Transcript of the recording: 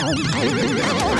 Oh, my God.